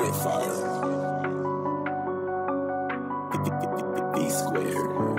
Spitfire. B squared.